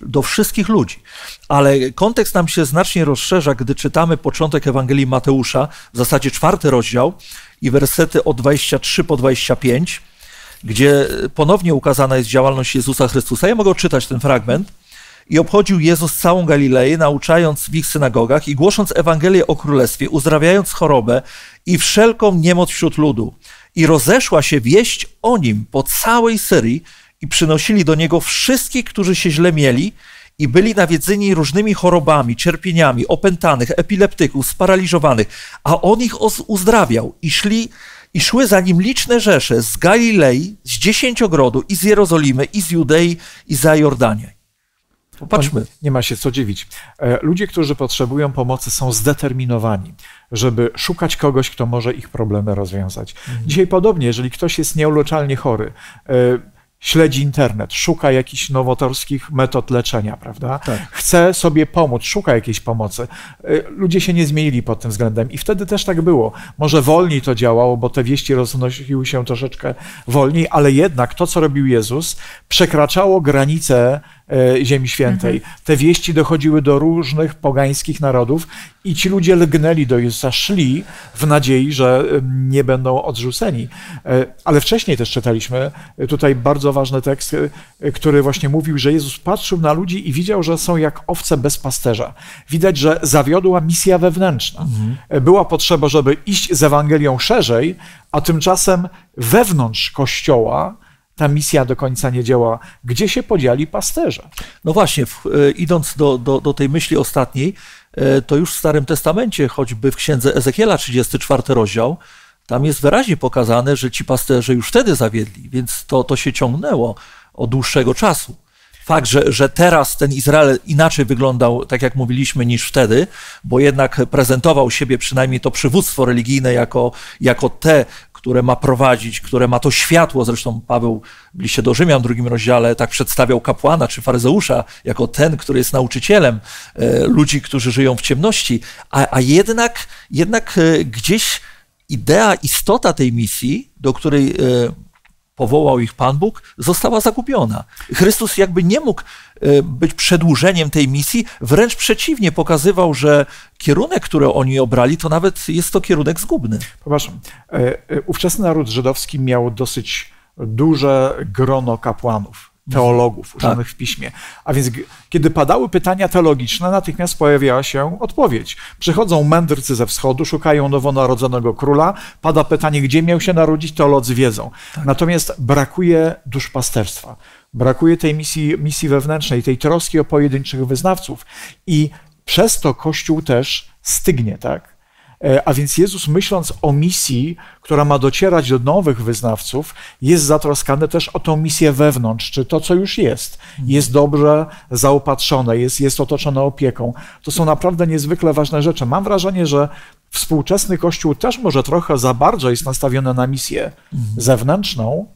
do wszystkich ludzi. Ale kontekst nam się znacznie rozszerza, gdy czytamy początek Ewangelii Mateusza, w zasadzie czwarty rozdział i wersety od 23 po 25, gdzie ponownie ukazana jest działalność Jezusa Chrystusa. Ja mogę czytać ten fragment. I obchodził Jezus całą Galileję, nauczając w ich synagogach i głosząc Ewangelię o Królestwie, uzdrawiając chorobę i wszelką niemoc wśród ludu. I rozeszła się wieść o nim po całej Syrii i przynosili do niego wszystkich, którzy się źle mieli i byli nawiedzeni różnymi chorobami, cierpieniami, opętanych, epileptyków, sparaliżowanych, a on ich uzdrawiał i szli i szły za nim liczne rzesze z Galilei, z Dziesięciogrodu i z Jerozolimy, i z Judei, i za Jordanię. Popatrzmy. Nie ma się co dziwić. E, ludzie, którzy potrzebują pomocy, są zdeterminowani, żeby szukać kogoś, kto może ich problemy rozwiązać. Mhm. Dzisiaj podobnie, jeżeli ktoś jest nieuleczalnie chory, e, śledzi internet, szuka jakichś nowatorskich metod leczenia, prawda? Tak. Chce sobie pomóc, szuka jakiejś pomocy. Y, ludzie się nie zmienili pod tym względem i wtedy też tak było. Może wolniej to działało, bo te wieści roznosiły się troszeczkę wolniej, ale jednak to, co robił Jezus, przekraczało granice Ziemi Świętej. Mhm. Te wieści dochodziły do różnych pogańskich narodów i ci ludzie lgnęli do Jezusa, szli w nadziei, że nie będą odrzuceni. E, ale wcześniej też czytaliśmy e, tutaj bardzo ważny tekst, który właśnie mówił, że Jezus patrzył na ludzi i widział, że są jak owce bez pasterza. Widać, że zawiodła misja wewnętrzna. Mhm. Była potrzeba, żeby iść z Ewangelią szerzej, a tymczasem wewnątrz Kościoła ta misja do końca nie działa. Gdzie się podzieli pasterze? No właśnie, w, e, idąc do, do, do tej myśli ostatniej, e, to już w Starym Testamencie, choćby w księdze Ezekiela, 34 rozdział, tam jest wyraźnie pokazane, że ci pasterze już wtedy zawiedli, więc to, to się ciągnęło od dłuższego czasu. Fakt, że, że teraz ten Izrael inaczej wyglądał, tak jak mówiliśmy, niż wtedy, bo jednak prezentował siebie przynajmniej to przywództwo religijne jako, jako te, które ma prowadzić, które ma to światło. Zresztą Paweł w liście do Rzymian w drugim rozdziale tak przedstawiał kapłana czy faryzeusza jako ten, który jest nauczycielem e, ludzi, którzy żyją w ciemności. A, a jednak, jednak e, gdzieś idea, istota tej misji, do której e, powołał ich Pan Bóg, została zagubiona. Chrystus jakby nie mógł e, być przedłużeniem tej misji, wręcz przeciwnie, pokazywał, że kierunek, który oni obrali, to nawet jest to kierunek zgubny. Popatrz, e, e, ówczesny naród żydowski miał dosyć duże grono kapłanów teologów uczonych tak. w piśmie. A więc kiedy padały pytania teologiczne, natychmiast pojawiała się odpowiedź. Przychodzą mędrcy ze wschodu, szukają nowonarodzonego króla, pada pytanie, gdzie miał się narodzić, teolodzy wiedzą. Tak. Natomiast brakuje duszpasterstwa. Brakuje tej misji, misji wewnętrznej, tej troski o pojedynczych wyznawców. I przez to Kościół też stygnie, tak? E, a więc Jezus, myśląc o misji, która ma docierać do nowych wyznawców, jest zatroskany też o tą misję wewnątrz, czy to, co już jest, jest dobrze zaopatrzone, jest, jest otoczone opieką. To są naprawdę niezwykle ważne rzeczy. Mam wrażenie, że współczesny Kościół też może trochę za bardzo jest nastawiony na misję zewnętrzną,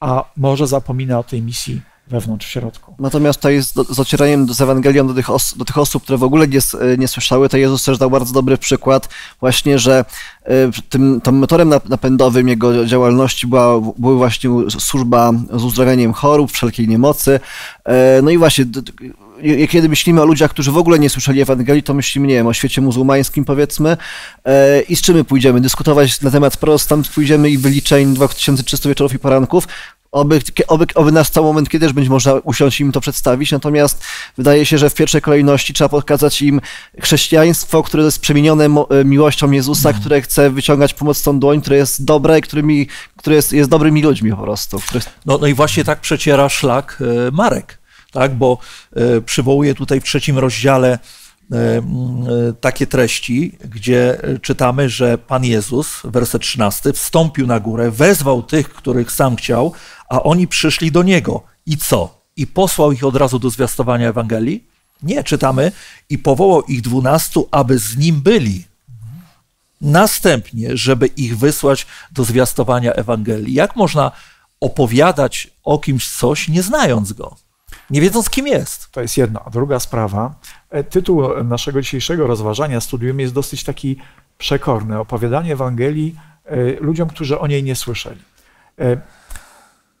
a może zapomina o tej misji wewnątrz, w środku. Natomiast to jest z docieraniem z Ewangelią do tych, do tych osób, które w ogóle nie, nie słyszały, to Jezus też dał bardzo dobry przykład właśnie, że e, tym, tym motorem napędowym jego działalności była, była właśnie służba z uzdrawianiem chorób, wszelkiej niemocy. E, no i właśnie kiedy myślimy o ludziach, którzy w ogóle nie słyszeli Ewangelii, to myślimy, nie wiem, o świecie muzułmańskim powiedzmy e, i z czym my pójdziemy? Dyskutować na temat prost, pójdziemy i wyliczeń 2300 wieczorów i poranków, Oby, oby, oby nastał moment, kiedy też będzie można usiąść i im to przedstawić, natomiast wydaje się, że w pierwszej kolejności trzeba pokazać im chrześcijaństwo, które jest przemienione e, miłością Jezusa, mm. które chce wyciągać pomocną dłoń, które jest dobre, którymi, które jest, jest dobrymi ludźmi po prostu. No, no i właśnie tak przeciera szlak e, Marek, tak? bo e, przywołuje tutaj w trzecim rozdziale takie treści, gdzie czytamy, że Pan Jezus, werset 13, wstąpił na górę, wezwał tych, których sam chciał, a oni przyszli do niego. I co? I posłał ich od razu do zwiastowania Ewangelii? Nie, czytamy, i powołał ich dwunastu, aby z nim byli. Następnie, żeby ich wysłać do zwiastowania Ewangelii. Jak można opowiadać o kimś coś, nie znając go, nie wiedząc, kim jest? To jest jedna. A druga sprawa, e, tytuł naszego dzisiejszego rozważania, studium jest dosyć taki przekorny. Opowiadanie Ewangelii e, ludziom, którzy o niej nie słyszeli.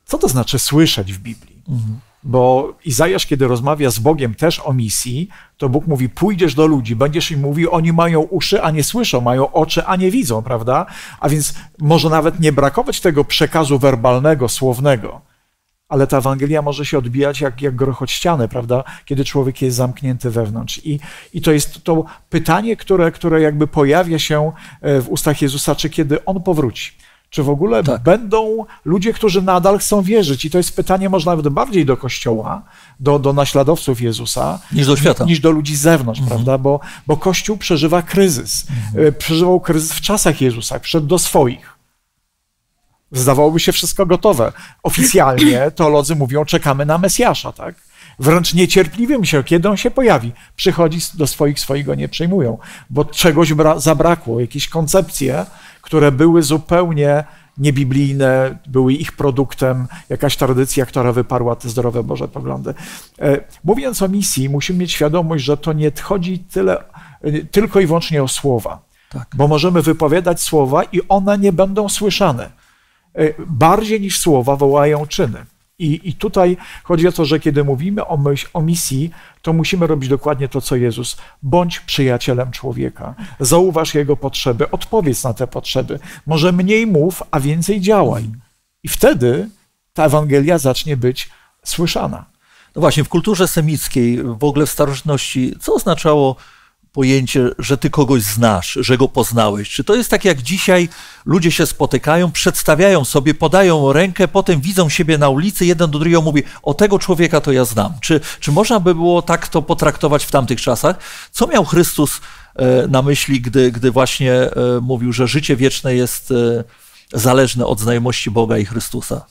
Co to znaczy słyszeć w Biblii? Mhm. Bo Izajasz, kiedy rozmawia z Bogiem też o misji, to Bóg mówi: Pójdziesz do ludzi, będziesz im mówił, oni mają uszy, a nie słyszą, mają oczy, a nie widzą, prawda? A więc może nawet nie brakować tego przekazu werbalnego, słownego, ale ta Ewangelia może się odbijać jak, jak grochot ściany, prawda? Kiedy człowiek jest zamknięty wewnątrz. I, I to jest to pytanie, które, które jakby pojawia się e, w ustach Jezusa, czy kiedy On powróci. Czy w ogóle tak. będą ludzie, którzy nadal chcą wierzyć? I to jest pytanie może nawet bardziej do Kościoła, do, do naśladowców Jezusa, niż do świata. Niż do ludzi z zewnątrz, mhm. prawda? Bo, bo Kościół przeżywa kryzys. Mhm. E, przeżywał kryzys w czasach Jezusa, przyszedł do swoich. Zdawałoby się wszystko gotowe. Oficjalnie teolodzy mówią, czekamy na Mesjasza, tak? Wręcz niecierpliwym się, kiedy on się pojawi. Przychodzi do swoich, swoich go nie przyjmują, bo czegoś zabrakło, jakieś koncepcje, które były zupełnie niebiblijne, były ich produktem, jakaś tradycja, która wyparła te zdrowe Boże poglądy. E, mówiąc o misji, musimy mieć świadomość, że to nie chodzi tyle, e, tylko i wyłącznie o słowa, tak. bo możemy wypowiadać słowa i one nie będą słyszane. E, bardziej niż słowa wołają czyny. I, I tutaj chodzi o to, że kiedy mówimy o, myśl, o misji, to musimy robić dokładnie to, co Jezus. Bądź przyjacielem człowieka. Zauważ jego potrzeby, odpowiedz na te potrzeby. Może mniej mów, a więcej działaj. I wtedy ta Ewangelia zacznie być słyszana. No właśnie, w kulturze semickiej, w ogóle w starożytności, co oznaczało pojęcie, że ty kogoś znasz, że go poznałeś? Czy to jest tak jak dzisiaj ludzie się spotykają, przedstawiają sobie, podają rękę, potem widzą siebie na ulicy, jeden do drugiego mówi, o tego człowieka to ja znam. Czy, czy można by było tak to potraktować w tamtych czasach? Co miał Chrystus e, na myśli, gdy, gdy właśnie e, mówił, że życie wieczne jest e, zależne od znajomości Boga i Chrystusa?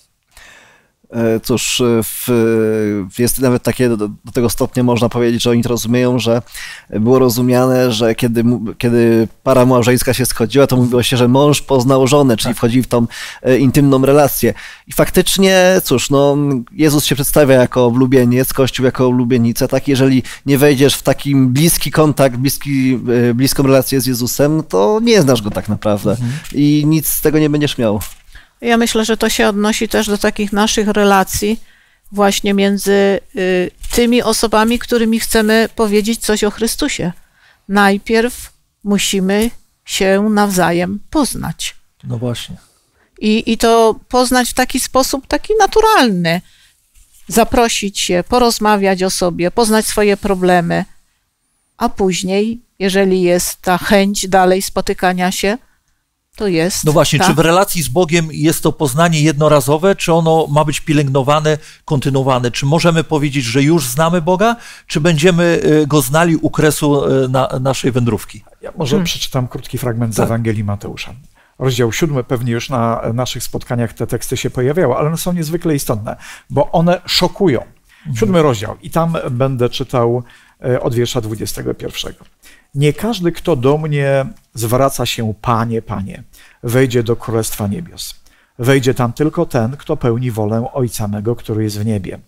E, cóż, e, w, jest nawet takie, do, do, tego stopnia można powiedzieć, że oni to rozumieją, że było rozumiane, że kiedy, kiedy para małżeńska się schodziła, to mówiło się, że mąż poznał żonę, czyli tak. wchodzi w tą e, intymną relację. I faktycznie, cóż, no, Jezus się przedstawia jako ulubieniec, Kościół jako ulubienica, tak? Jeżeli nie wejdziesz w taki bliski kontakt, bliski, bliską relację z Jezusem, to nie znasz go tak naprawdę mhm. i nic z tego nie będziesz miał. Ja myślę, że to się odnosi też do takich naszych relacji właśnie między y, tymi osobami, którymi chcemy powiedzieć coś o Chrystusie. Najpierw musimy się nawzajem poznać. No właśnie. I, I to poznać w taki sposób, taki naturalny. Zaprosić się, porozmawiać o sobie, poznać swoje problemy, a później, jeżeli jest ta chęć dalej spotykania się, to jest. No właśnie, tak? czy w relacji z Bogiem jest to poznanie jednorazowe, czy ono ma być pielęgnowane, kontynuowane? Czy możemy powiedzieć, że już znamy Boga, czy będziemy y, go znali u kresu y, na, naszej wędrówki? Ja może hmm. przeczytam krótki fragment tak. z Ewangelii Mateusza. Rozdział siódmy, pewnie już na naszych spotkaniach te teksty się pojawiały, ale one są niezwykle istotne, bo one szokują. Mhm. Siódmy rozdział i tam będę czytał y, od wiersza 21. Nie każdy, kto do mnie zwraca się Panie, Panie, wejdzie do Królestwa Niebios. Wejdzie tam tylko ten, kto pełni wolę Ojca mego, który jest w niebie.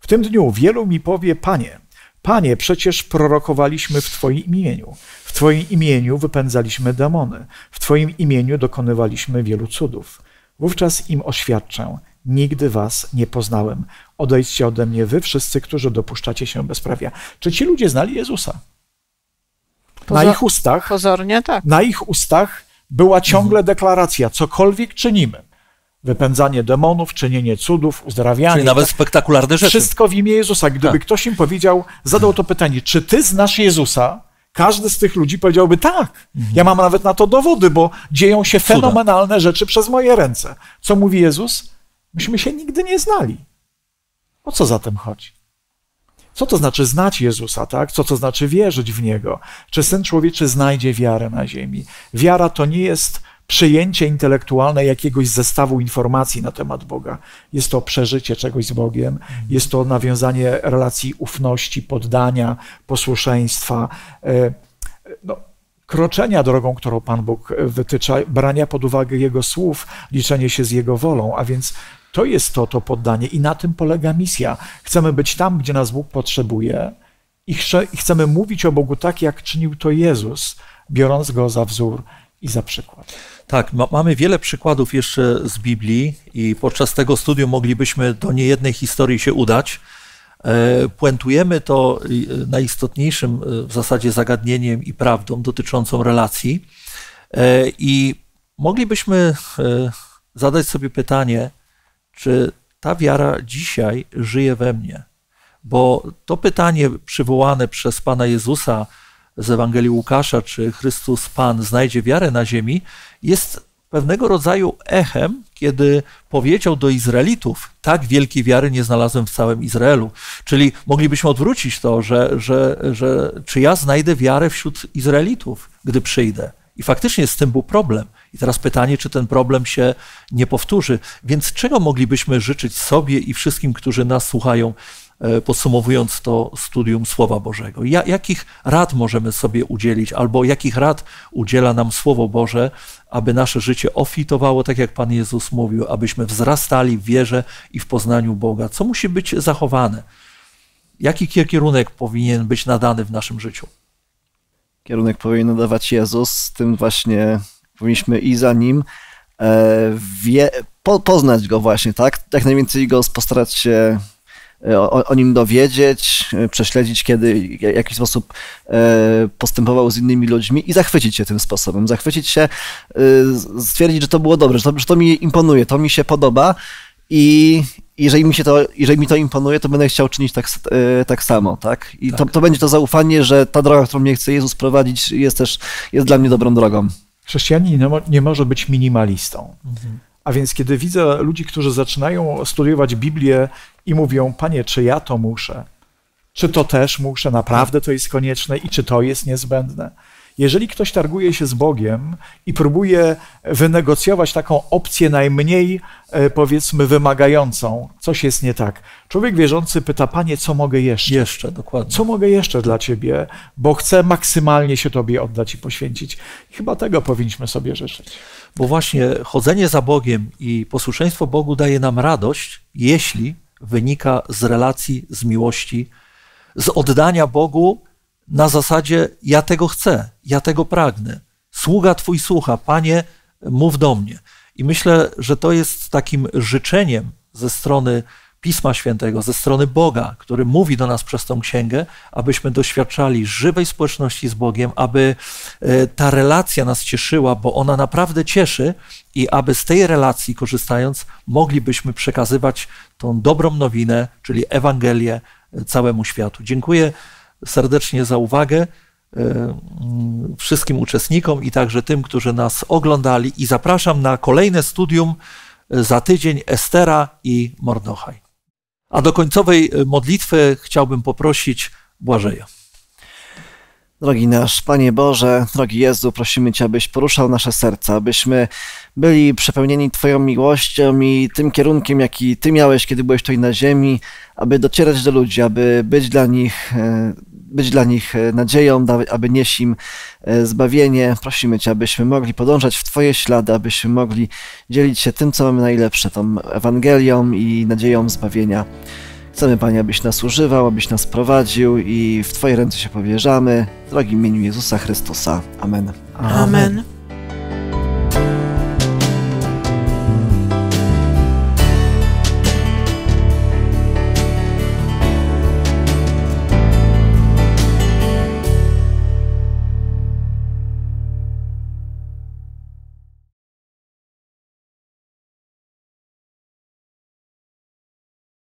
W tym dniu wielu mi powie, Panie, Panie, przecież prorokowaliśmy w Twoim imieniu. W Twoim imieniu wypędzaliśmy demony. W Twoim imieniu dokonywaliśmy wielu cudów. Wówczas im oświadczę, nigdy was nie poznałem. Odejdźcie ode mnie, wy wszyscy, którzy dopuszczacie się bezprawia. Czy ci ludzie znali Jezusa? Na Pozor- ich ustach, Pozornie tak. na ich ustach była ciągle deklaracja, cokolwiek czynimy. Wypędzanie demonów, czynienie cudów, uzdrawianie. Czyli nawet spektakularne rzeczy. Wszystko w imię Jezusa. Gdyby Tak. ktoś im powiedział, zadał to pytanie, czy ty znasz Jezusa? Każdy z tych ludzi powiedziałby tak. Ja mam nawet na to dowody, bo dzieją się Cuda. fenomenalne rzeczy przez moje ręce. Co mówi Jezus? Myśmy się nigdy nie znali. O co zatem chodzi? Co to znaczy znać Jezusa, tak? Co to znaczy wierzyć w Niego? Czy Syn Człowieczy znajdzie wiarę na ziemi? Wiara to nie jest przyjęcie intelektualne jakiegoś zestawu informacji na temat Boga. Jest to przeżycie czegoś z Bogiem, jest to nawiązanie relacji ufności, poddania, posłuszeństwa, e, no, kroczenia drogą, którą Pan Bóg wytycza, brania pod uwagę Jego słów, liczenie się z Jego wolą, a więc to jest to, to poddanie i na tym polega misja. Chcemy być tam, gdzie nas Bóg potrzebuje i i chcemy mówić o Bogu tak, jak czynił to Jezus, biorąc Go za wzór i za przykład. Tak, ma, mamy wiele przykładów jeszcze z Biblii i podczas tego studium moglibyśmy do niejednej historii się udać. E, Puentujemy to e, najistotniejszym e, w zasadzie zagadnieniem i prawdą dotyczącą relacji. E, I moglibyśmy e, zadać sobie pytanie, czy ta wiara dzisiaj żyje we mnie? Bo to pytanie przywołane przez Pana Jezusa z Ewangelii Łukasza, czy Chrystus Pan znajdzie wiarę na ziemi, jest pewnego rodzaju echem, kiedy powiedział do Izraelitów, tak wielkiej wiary nie znalazłem w całym Izraelu. Czyli moglibyśmy odwrócić to, że, że, że czy ja znajdę wiarę wśród Izraelitów, gdy przyjdę. I faktycznie z tym był problem. I teraz pytanie, czy ten problem się nie powtórzy. Więc czego moglibyśmy życzyć sobie i wszystkim, którzy nas słuchają, e, podsumowując to studium Słowa Bożego? Ja, jakich rad możemy sobie udzielić, albo jakich rad udziela nam Słowo Boże, aby nasze życie ofitowało, tak jak Pan Jezus mówił, abyśmy wzrastali w wierze i w poznaniu Boga? Co musi być zachowane? Jaki kierunek powinien być nadany w naszym życiu? Kierunek powinien nadawać Jezus, z tym właśnie powinniśmy i za nim e, wie, po, poznać go właśnie, tak? Jak najwięcej go postarać się e, o, o nim dowiedzieć, e, prześledzić, kiedy w jakiś sposób postępował z innymi ludźmi i zachwycić się tym sposobem. Zachwycić się, stwierdzić, że to było dobre, że to, że to mi imponuje, to mi się podoba i jeżeli mi, się to, jeżeli mi to imponuje, to będę chciał czynić tak, e, tak samo, tak? I To, Tak. to będzie to zaufanie, że ta droga, którą mnie chce Jezus prowadzić, jest też jest dla mnie dobrą drogą. Chrześcijanin nie, mo- nie może być minimalistą. A więc kiedy widzę ludzi, którzy zaczynają studiować Biblię i mówią, panie, czy ja to muszę? Czy to też muszę? Naprawdę to jest konieczne i czy to jest niezbędne? Jeżeli ktoś targuje się z Bogiem i próbuje wynegocjować taką opcję najmniej, e, powiedzmy, wymagającą, coś jest nie tak. Człowiek wierzący pyta, panie, co mogę jeszcze? Jeszcze, dokładnie. Co mogę jeszcze dla Ciebie, bo chcę maksymalnie się Tobie oddać i poświęcić. Chyba tego powinniśmy sobie życzyć. Bo właśnie chodzenie za Bogiem i posłuszeństwo Bogu daje nam radość, jeśli wynika z relacji, z miłości, z oddania Bogu na zasadzie: Ja tego chcę, ja tego pragnę. Sługa Twój słucha, Panie, mów do mnie. I myślę, że to jest takim życzeniem ze strony Pisma Świętego, ze strony Boga, który mówi do nas przez tą księgę, abyśmy doświadczali żywej społeczności z Bogiem, aby e, ta relacja nas cieszyła, bo ona naprawdę cieszy i aby z tej relacji korzystając, moglibyśmy przekazywać tą dobrą nowinę, czyli Ewangelię e, całemu światu. Dziękuję serdecznie za uwagę e, mm, wszystkim uczestnikom i także tym, którzy nas oglądali i zapraszam na kolejne studium e, za tydzień Estera i Mordochaj. A do końcowej e, modlitwy chciałbym poprosić Błażeja. Drogi nasz Panie Boże, drogi Jezu, prosimy Cię, abyś poruszał nasze serca, abyśmy byli przepełnieni Twoją miłością i tym kierunkiem, jaki Ty miałeś, kiedy byłeś tutaj na ziemi, aby docierać do ludzi, aby być dla nich, e, być dla nich e, nadzieją, aby nieść im e, zbawienie. Prosimy Cię, abyśmy mogli podążać w Twoje ślady, abyśmy mogli dzielić się tym, co mamy najlepsze, tą Ewangelią i nadzieją zbawienia. Chcemy, Panie, abyś nas używał, abyś nas prowadził i w Twoje ręce się powierzamy. W drogim imieniu Jezusa Chrystusa. Amen. Amen.